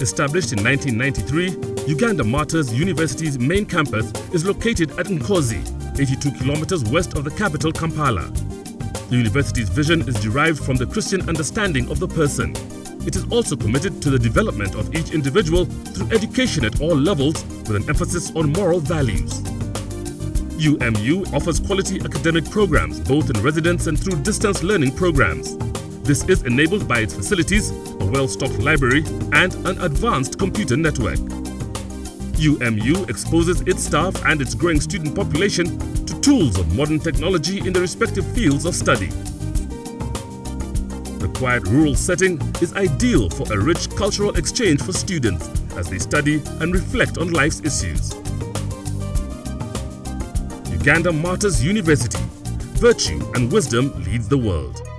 Established in 1993, Uganda Martyrs University's main campus is located at Nkozi, 82 kilometers west of the capital Kampala. The university's vision is derived from the Christian understanding of the person. It is also committed to the development of each individual through education at all levels with an emphasis on moral values. UMU offers quality academic programs both in residence and through distance learning programs. This is enabled by its facilities, a well-stocked library and an advanced computer network. UMU exposes its staff and its growing student population to tools of modern technology in the respective fields of study. The quiet rural setting is ideal for a rich cultural exchange for students as they study and reflect on life's issues. Uganda Martyrs University. Virtue and wisdom leads the world.